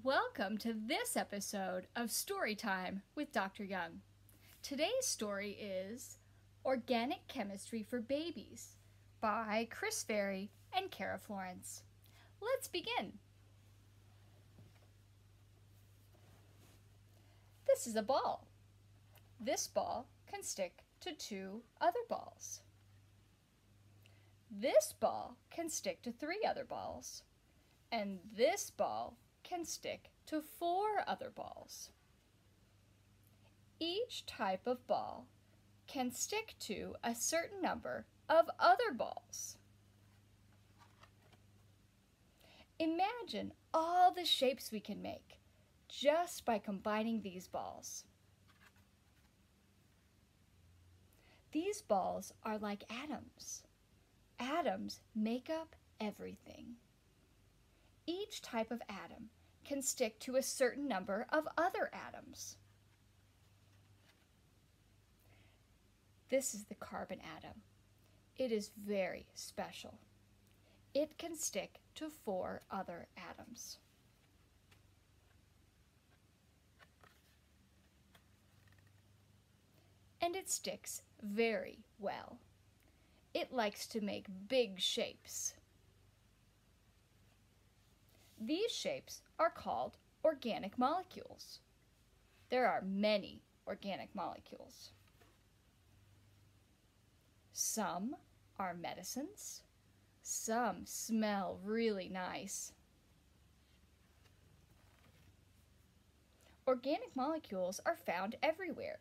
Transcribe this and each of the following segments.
Welcome to this episode of Storytime with Dr. Young. Today's story is Organic Chemistry for Babies by Chris Ferrie and Cara Florance. Let's begin. This is a ball. This ball can stick to two other balls. This ball can stick to three other balls. And this ball can stick to four other balls. Each type of ball can stick to a certain number of other balls. Imagine all the shapes we can make just by combining these balls. These balls are like atoms. Atoms make up everything. Each type of atom can stick to a certain number of other atoms. This is the carbon atom. It is very special. It can stick to four other atoms. And it sticks very well. It likes to make big shapes. These shapes are called organic molecules. There are many organic molecules. Some are medicines. Some smell really nice. Organic molecules are found everywhere.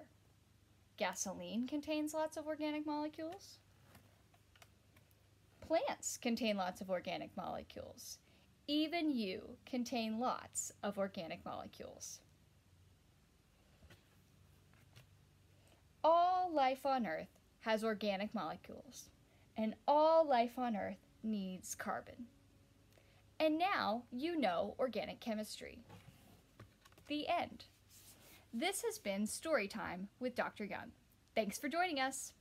Gasoline contains lots of organic molecules. Plants contain lots of organic molecules. Even you contain lots of organic molecules. All life on Earth has organic molecules, and all life on Earth needs carbon. And now you know organic chemistry. The end. This has been Storytime with Dr. Young. Thanks for joining us.